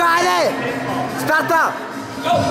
got it! Sparta! Go!